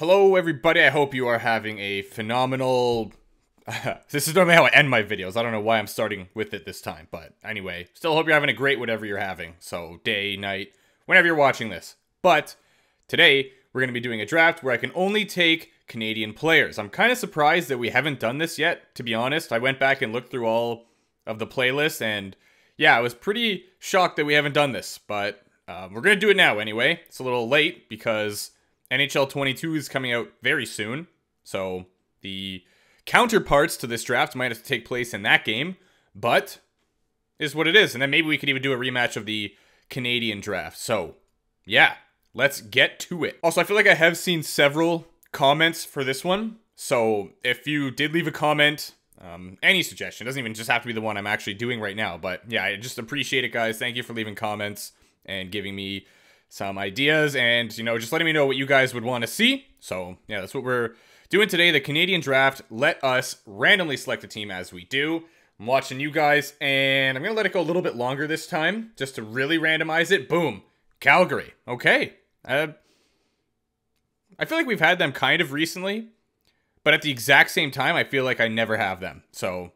Hello, everybody. I hope you are having a phenomenal. this is normally how I end my videos. I don't know why I'm starting with it this time, but anyway, still hope you're having a great whatever you're having. So, day, night, whenever you're watching this. But today, we're going to be doing a draft where I can only take Canadian players. I'm kind of surprised that we haven't done this yet, to be honest. I went back and looked through all of the playlists, and yeah, I was pretty shocked that we haven't done this, but um, we're going to do it now anyway. It's a little late because NHL 22 is coming out very soon, so the counterparts to this draft might have to take place in that game, but is what it is. And then maybe we could even do a rematch of the Canadian draft. So, yeah, let's get to it. Also, I feel like I have seen several comments for this one. So, if you did leave a comment, um, any suggestion doesn't even just have to be the one I'm actually doing right now. But yeah, I just appreciate it, guys. Thank you for leaving comments and giving me some ideas and, you know, just letting me know what you guys would want to see. So yeah, that's what we're doing today. The Canadian draft. Let us randomly select a team as we do. I'm watching you guys, and I'm going to let it go a little bit longer this time just to really randomize it. Boom. Calgary. Okay. Uh, I feel like we've had them kind of recently, but at the exact same time, I feel like I never have them. So,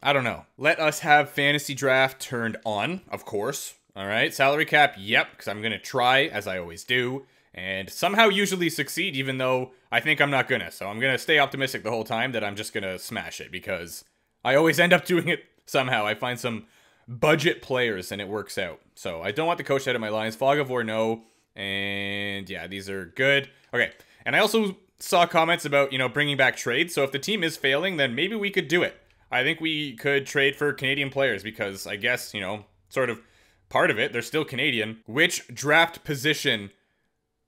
I don't know. Let us have fantasy draft turned on, of course. All right. Salary cap, yep, because I'm going to try, as I always do, and somehow usually succeed, even though I think I'm not going to. So, I'm going to stay optimistic the whole time that I'm just going to smash it because I always end up doing it somehow. I find some budget players and it works out. So, I don't want the coach out of my lines. Fog of War, no. And yeah, these are good. Okay. And I also saw comments about, you know, bringing back trades. So if the team is failing, then maybe we could do it. I think we could trade for Canadian players because I guess, you know, sort of part of it, they're still Canadian. Which draft position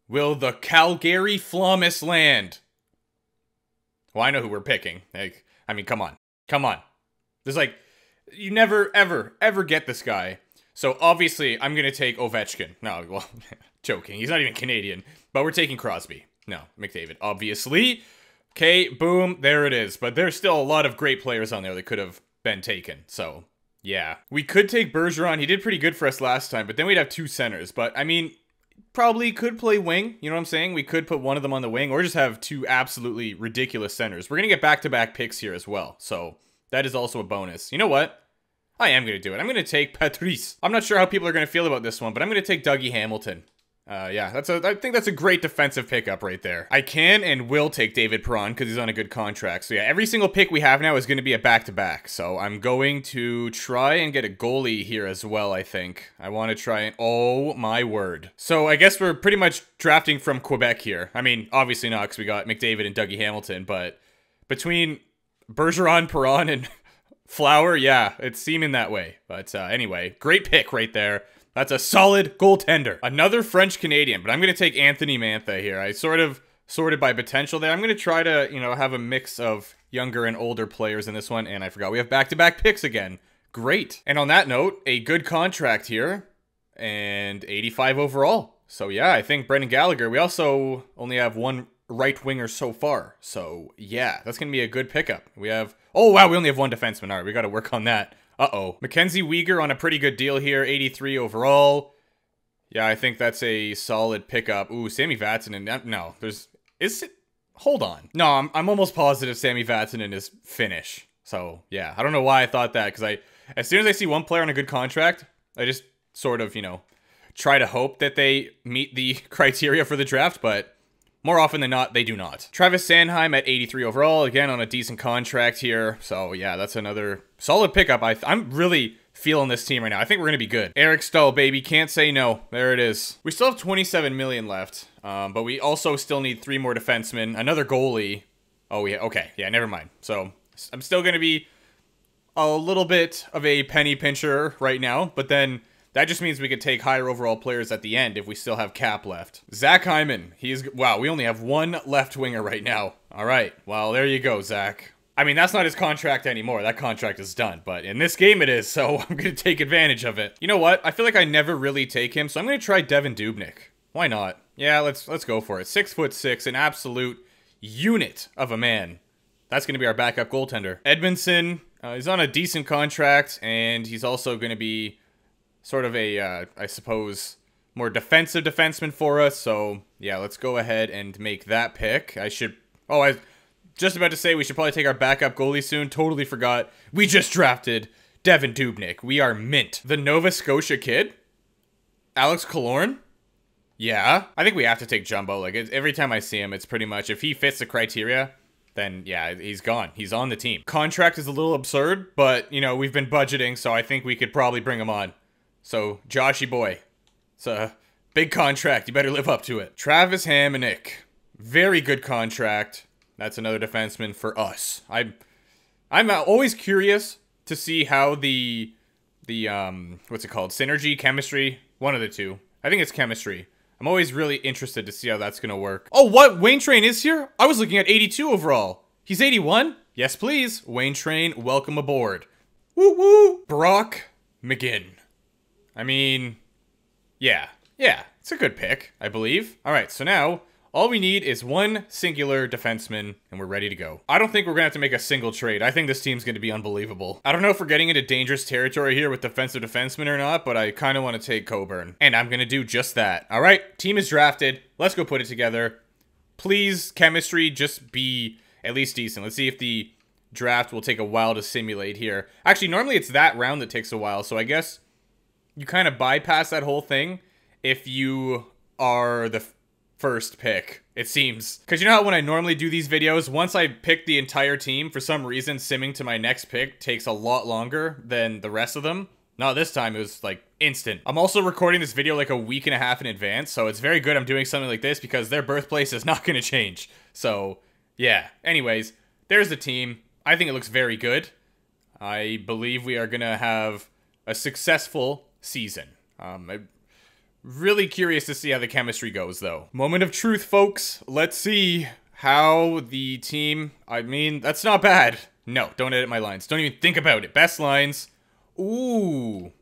will the Calgary Flames land? Well, I know who we're picking. Like, I mean, come on. Come on. There's like, you never, ever, ever get this guy. So obviously, I'm going to take Ovechkin. No, well, joking. He's not even Canadian. But we're taking Crosby. No, McDavid, obviously. Okay, boom, there it is. But there's still a lot of great players on there that could have been taken. So, yeah. We could take Bergeron. He did pretty good for us last time, but then we'd have two centers. But, I mean, probably could play wing. You know what I'm saying? We could put one of them on the wing or just have two absolutely ridiculous centers. We're going to get back-to-back picks here as well. So, that is also a bonus. You know what? I am going to do it. I'm going to take Patrice. I'm not sure how people are going to feel about this one, but I'm going to take Dougie Hamilton. Uh, yeah, that's a. I think that's a great defensive pickup right there. I can and will take David Perron because he's on a good contract. So yeah, every single pick we have now is going to be a back-to-back. -back. So I'm going to try and get a goalie here as well. I think I want to try and. Oh my word! So I guess we're pretty much drafting from Quebec here. I mean, obviously not because we got McDavid and Dougie Hamilton, but between Bergeron, Perron, and Flower, yeah, it's seeming that way. But uh, anyway, great pick right there. That's a solid goaltender. Another French Canadian, but I'm going to take Anthony Mantha here. I sort of sorted by potential there. I'm going to try to, you know, have a mix of younger and older players in this one. And I forgot we have back-to-back picks again. Great. And on that note, a good contract here and 85 overall. So yeah, I think Brendan Gallagher, we also only have one right winger so far. So yeah, that's going to be a good pickup. We have, oh wow, we only have one defenseman. All right, we got to work on that. Uh-oh. Mackenzie Weegar on a pretty good deal here. 83 overall. Yeah, I think that's a solid pickup. Ooh, Sami Vatanen. No, there's... Is it... Hold on. No, I'm, I'm almost positive Sami Vatanen is Finnish. So, yeah. I don't know why I thought that, because I... As soon as I see one player on a good contract, I just sort of, you know, try to hope that they meet the criteria for the draft, but more often than not, they do not. Travis Sanheim at 83 overall, again on a decent contract here. So yeah, that's another solid pickup. I I'm really feeling this team right now. I think we're gonna be good. Eric Staal, baby, can't say no. There it is. We still have 27 million left, um, but we also still need three more defensemen, another goalie. Oh yeah, okay, yeah, never mind. So I'm still gonna be a little bit of a penny pincher right now, but then that just means we could take higher overall players at the end if we still have cap left. Zach Hyman. He's wow, we only have one left winger right now. All right. Well, there you go, Zach. I mean, that's not his contract anymore. That contract is done. But in this game it is, so I'm going to take advantage of it. You know what? I feel like I never really take him, so I'm going to try Devan Dubnyk. Why not? Yeah, let's let's go for it. Six foot six, an absolute unit of a man. That's going to be our backup goaltender. Edmondson, uh, he's on a decent contract, and he's also going to be sort of a, uh, I suppose, more defensive defenseman for us. So yeah, let's go ahead and make that pick. I should. Oh, I just about to say we should probably take our backup goalie soon. Totally forgot. We just drafted Devan Dubnyk. We are mint. The Nova Scotia kid, Alex Killorn. Yeah, I think we have to take Jumbo. Like every time I see him, it's pretty much if he fits the criteria, then yeah, he's gone. He's on the team. Contract is a little absurd, but you know we've been budgeting, so I think we could probably bring him on. So Joshy boy, it's a big contract. You better live up to it. Travis Hamonic, very good contract. That's another defenseman for us. I'm, I'm always curious to see how the, the um, what's it called, synergy, chemistry, one of the two. I think it's chemistry I'm always really interested to see how that's going to work. Oh, what? Wayne Train is here? I was looking at 82 overall. He's 81? Yes, please. Wayne Train, welcome aboard. Woo woo. Brock McGinn. I mean, yeah. Yeah, it's a good pick, I believe. All right, so now all we need is one singular defenseman, and we're ready to go. I don't think we're to have to make a single trade. I think this team's to be unbelievable. I don't know if we're getting into dangerous territory here with defensive defensemen or not, but I kind of want to take Coburn. And I'm to do just that. All right, team is drafted. Let's go put it together. Please, chemistry, just be at least decent. Let's see if the draft will take a while to simulate here. Actually, normally it's that round that takes a while, so I guess you kind of bypass that whole thing if you are the first pick, it seems. Because you know how when I normally do these videos, once I pick the entire team, for some reason, simming to my next pick takes a lot longer than the rest of them? Not this time, it was like instant. I'm also recording this video like a week and a half in advance, so it's very good I'm doing something like this because their birthplace is not going to change. So, yeah. Anyways, there's the team. I think it looks very good. I believe we are going to have a successful season. Um, I'm Really curious to see how the chemistry goes, though. Moment of truth, folks. Let's see how the team... I mean, that's not bad. No, don't edit my lines. Don't even think about it. Best lines. Ooh.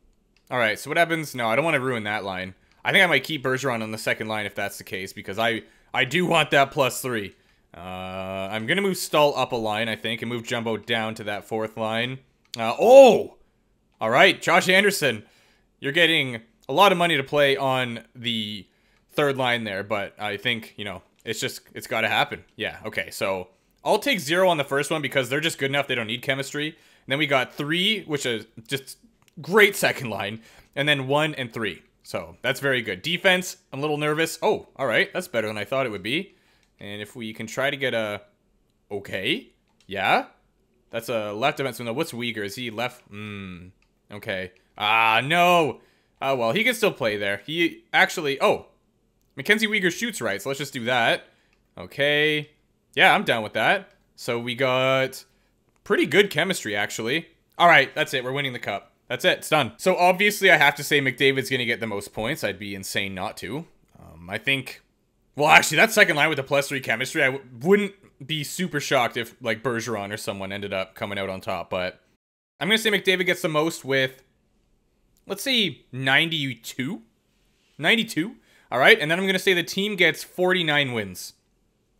Alright, so what happens... No, I don't want to ruin that line. I think I might keep Bergeron on the second line if that's the case, because I, I do want that plus three. Uh, I'm going to move Staal up a line, I think, and move Jumbo down to that fourth line. Uh, oh! Alright, Josh Anderson. You're getting a lot of money to play on the third line there, but I think, you know, it's just, it's got to happen. Yeah, okay, so I'll take zero on the first one because they're just good enough. They don't need chemistry. And then we got three, which is just great second line, and then one and three. So that's very good. Defense, I'm a little nervous. Oh, all right, that's better than I thought it would be. And if we can try to get a, okay, yeah, that's a left defenseman. What's Weegar? Is he left? Hmm. Okay. Ah, no. Oh, well, he can still play there. He actually... Oh, Mackenzie Weegar shoots right, so let's just do that. Okay. Yeah, I'm down with that. So we got pretty good chemistry, actually. All right, that's it. We're winning the cup. That's it. It's done. So obviously, I have to say McDavid's going to get the most points. I'd be insane not to. Um, I think... Well, actually, that second line with the plus three chemistry, I wouldn't be super shocked if, like, Bergeron or someone ended up coming out on top. But I'm going to say McDavid gets the most with let's say 92. 92. All right. And then I'm going to say the team gets 49 wins.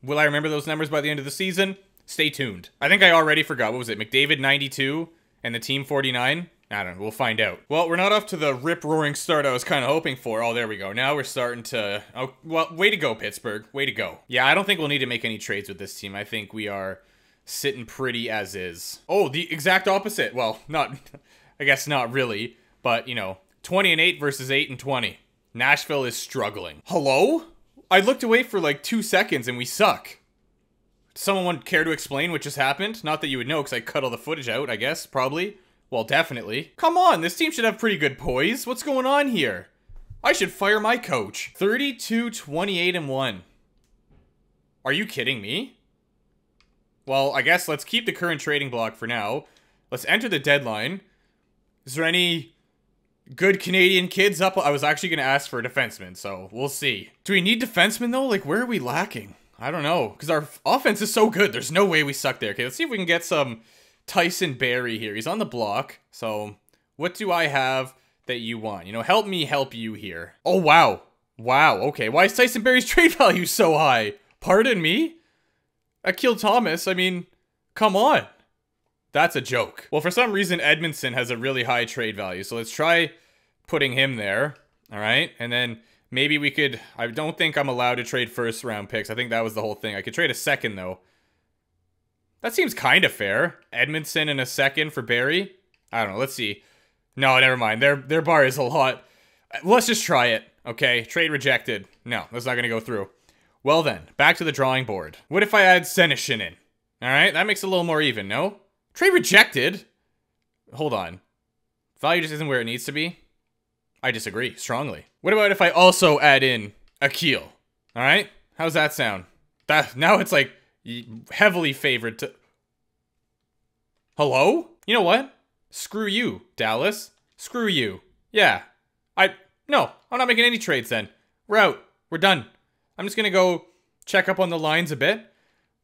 Will I remember those numbers by the end of the season? Stay tuned. I think I already forgot. What was it? McDavid 92 and the team 49? I don't know. We'll find out. Well, we're not off to the rip-roaring start I was kind of hoping for. Oh, there we go. Now we're starting to... Oh, well, way to go, Pittsburgh. Way to go. Yeah, I don't think we'll need to make any trades with this team. I think we are sitting pretty as is. Oh, the exact opposite. Well, not... I guess not really. But, you know, 20 and 8 versus 8 and 20. Nashville is struggling. Hello? I looked away for like two seconds and we suck. Someone would care to explain what just happened? Not that you would know because I cut all the footage out, I guess, probably. Well, definitely. Come on, this team should have pretty good poise. What's going on here? I should fire my coach. 32, 28, and 1. Are you kidding me? Well, I guess let's keep the current trading block for now. Let's enter the deadline. Is there any good Canadian kids up. I was actually going to ask for a defenseman, so we'll see. Do we need defensemen, though? Like, where are we lacking? I don't know, because our offense is so good. There's no way we suck there. Okay, let's see if we can get some Tyson Barrie here. He's on the block, so what do I have that you want? You know, help me help you here. Oh, wow. Wow, okay. Why is Tyson Barrie's trade value so high? Pardon me? Akil Thomas, I mean, come on. That's a joke. Well, for some reason, Edmondson has a really high trade value. So let's try putting him there. All right. And then Maybe we could... I don't think I'm allowed to trade first round picks. I think that was the whole thing. I could trade a second, though. That seems kind of fair. Edmondson and a second for Barrie. I don't know. Let's see. No, never mind. Their their bar is a lot. Let's just try it. Okay, trade rejected. No, that's not going to go through. Well then, back to the drawing board. What if I add Senyshyn in? All right, that makes it a little more even, no? Trade rejected? Hold on. Value just isn't where it needs to be? I disagree, strongly. What about if I also add in Akil? All right, how's that sound? That Now it's like heavily favored to... Hello? You know what? Screw you, Dallas. Screw you. Yeah. I... No, I'm not making any trades then. We're out. We're done. I'm just gonna go check up on the lines a bit.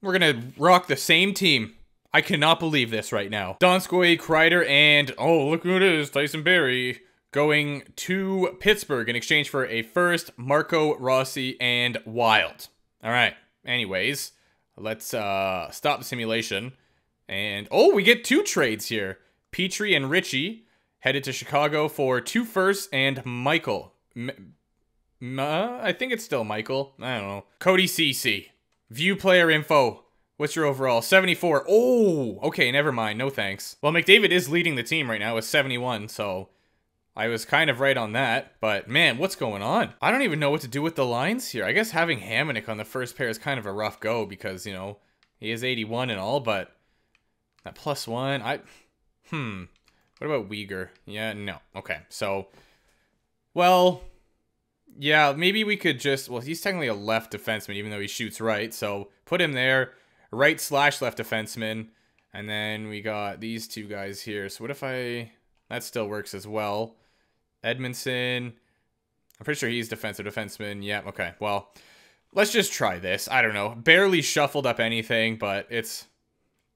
We're gonna rock the same team. I cannot believe this right now. Donskoy, Kreider, and oh, look who it is, Tyson Barrie, going to Pittsburgh in exchange for a first, Marco Rossi, and Wild. All right. Anyways, let's uh, stop the simulation. And oh, we get two trades here. Petry and Ritchie headed to Chicago for two firsts and Michael. M uh, I think it's still Michael. I don't know. Cody Ceci. View player info. What's your overall? 74. Oh, okay, never mind. No thanks. Well, McDavid is leading the team right now with 71, so I was kind of right on that. But man, what's going on? I don't even know what to do with the lines here. I guess having Hamonic on the first pair is kind of a rough go because, you know, he is 81 and all, but that plus one, I, hmm. What about Weegar? Yeah, no. Okay, so, well, yeah, maybe we could just, well, he's technically a left defenseman, even though he shoots right. So put him there, right slash left defenseman. And then we got these two guys here. So what if I, that still works as well. Edmondson, I'm pretty sure he's defensive defenseman. Yeah, okay. Well, let's just try this. I don't know. Barely shuffled up anything, but it's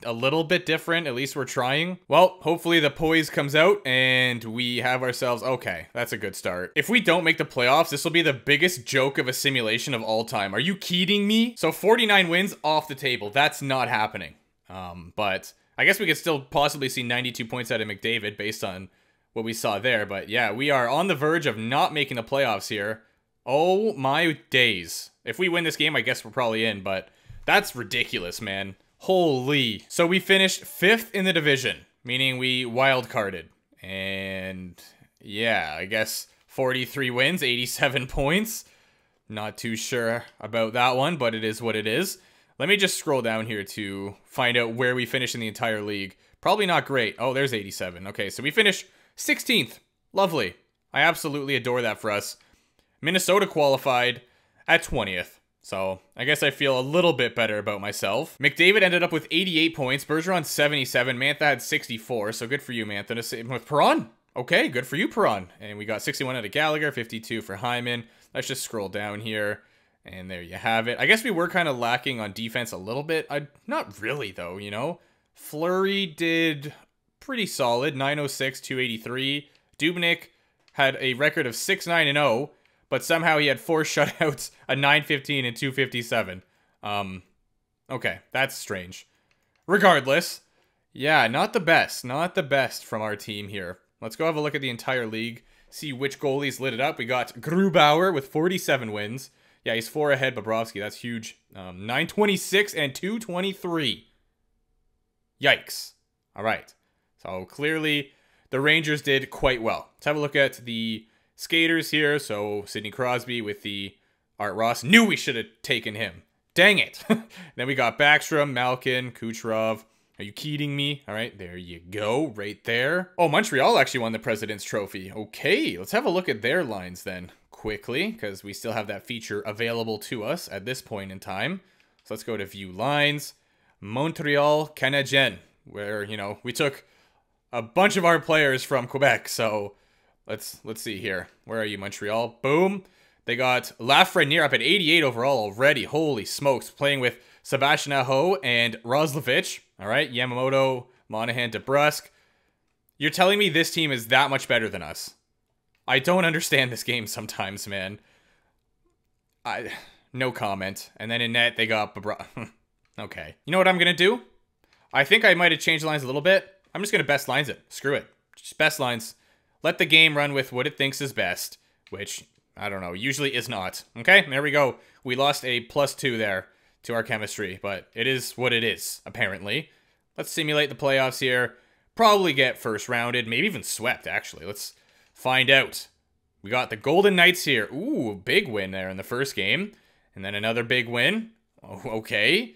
a little bit different. At least we're trying. Well, hopefully the poise comes out and we have ourselves... Okay, that's a good start. If we don't make the playoffs, this will be the biggest joke of a simulation of all time. Are you kidding me? So 49 wins off the table. That's not happening. Um, but I guess we could still possibly see 92 points out of McDavid based on what we saw there. But yeah, we are on the verge of not making the playoffs here. Oh my days. If we win this game, I guess we're probably in, but that's ridiculous, man. Holy. So we finished fifth in the division, meaning we wild carded. And yeah, I guess 43 wins, 87 points. Not too sure about that one, but it is what it is. Let me just scroll down here to find out where we finished in the entire league. Probably not great. Oh, there's 87. Okay, so we finished 16th. Lovely. I absolutely adore that for us. Minnesota qualified at 20th. So I guess I feel a little bit better about myself. McDavid ended up with 88 points. Bergeron 77. Mantha had 64. So good for you, Mantha. With Perron. Okay, good for you, Perron. And we got 61 out of Gallagher, 52 for Hyman. Let's just scroll down here. And there you have it. I guess we were kind of lacking on defense a little bit. I Not really, though, you know? Fleury did pretty solid, 906, 283. Dubnyk had a record of 6-9 and 0 but somehow he had four shutouts, a 915 and 257. Um, okay, that's strange. Regardless, yeah, not the best, not the best from our team here. Let's go have a look at the entire league, see which goalies lit it up. We got Grubauer with 47 wins. Yeah, he's four ahead Bobrovsky. That's huge. Um, 926 and 223. Yikes. All right. So clearly the Rangers did quite well. Let's have a look at the skaters here. So Sidney Crosby with the Art Ross. Knew we should have taken him. Dang it. then we got Backstrom, Malkin, Kucherov. Are you kidding me? All right, there you go, right there. Oh, Montreal actually won the President's Trophy. Okay, let's have a look at their lines then quickly, because we still have that feature available to us at this point in time. So let's go to View Lines. Montreal Canadien, where, you know, we took a bunch of our players from Quebec, so Let's let's see here. Where are you, Montreal? Boom. They got Lafreniere up at 88 overall already. Holy smokes. Playing with Sebastian Aho and Roslovic. All right. Yamamoto, Monahan, DeBrusk. You're telling me this team is that much better than us? I don't understand this game sometimes, man. I no comment. And then in net they got okay. You know what I'm gonna do? I think I might have changed lines a little bit. I'm just gonna best lines it. Screw it. Just best lines. Let the game run with what it thinks is best, which I don't know, usually is not. Okay, there we go. We lost a plus two there to our chemistry, but it is what it is, apparently. Let's simulate the playoffs here. Probably get first rounded, maybe even swept, actually. Let's find out. We got the Golden Knights here. Ooh, big win there in the first game. And then another big win. Oh, okay.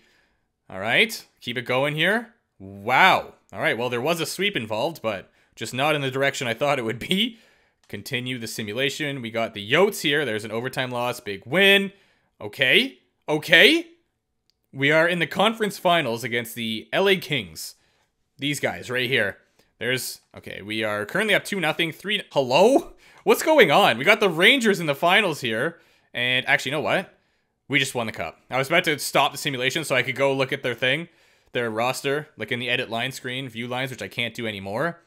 All right. Keep it going here. Wow. All right. Well, there was a sweep involved, but just not in the direction I thought it would be. Continue the simulation. We got the Yotes here. There's an overtime loss. Big win. Okay. Okay. We are in the conference finals against the LA Kings. These guys right here. There's okay, we are currently up 2 nothing. 3 Hello? What's going on? We got the Rangers in the finals here. And actually, you know what? We just won the cup. I was about to stop the simulation so I could go look at their thing, their roster, like in the edit line screen, view lines, which I can't do anymore.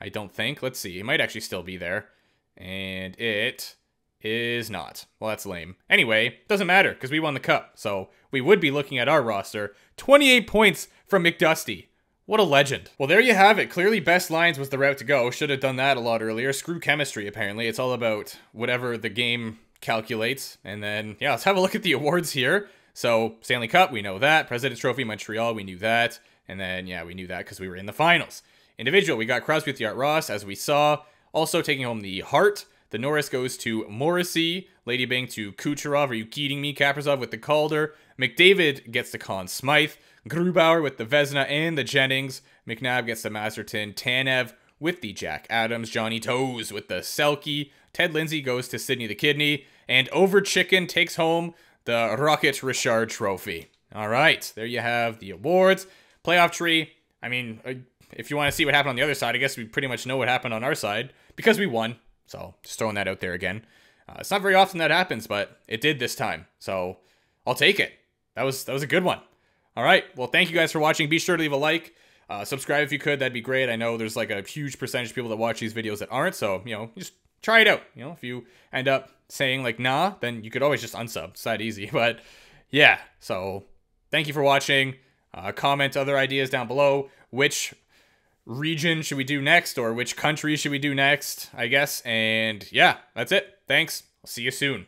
I don't think. Let's see. It might actually still be there. And it is not. Well, that's lame. Anyway, doesn't matter because we won the cup. So we would be looking at our roster. 28 points from McDusty. What a legend. Well, there you have it. Clearly, best lines was the route to go. Should have done that a lot earlier. Screw chemistry, apparently. It's all about whatever the game calculates. And then, yeah, let's have a look at the awards here. So, Stanley Cup, we know that. President's Trophy, Montreal, we knew that. And then, yeah, we knew that because we were in the finals. Individual, we got Crosby with the Art Ross, as we saw. Also taking home the Hart. The Norris goes to Morrissey. Lady Byng to Kucherov. Are you kidding me? Kaprizov with the Calder. McDavid gets the Conn Smythe. Grubauer with the Vezina and the Jennings. McNabb gets the Masterton. Tanev with the Jack Adams. Johnny Toes with the Selke. Ted Lindsay goes to Sidney the Kidney. And Over Chicken takes home the Rocket Richard Trophy. All right, there you have the awards. Playoff tree. I mean, uh, if you want to see what happened on the other side, I guess we pretty much know what happened on our side because we won. So just throwing that out there again. Uh, it's not very often that happens, but it did this time. So I'll take it. That was that was a good one. All right. Well, thank you guys for watching. Be sure to leave a like. Uh, subscribe if you could. That'd be great. I know there's like a huge percentage of people that watch these videos that aren't. So, you know, just try it out. You know, if you end up saying like, nah, then you could always just unsub. It's that easy. But yeah. So thank you for watching. Uh, comment other ideas down below. Which region should we do next or which country should we do next, I guess. And yeah, that's it. Thanks. I'll see you soon.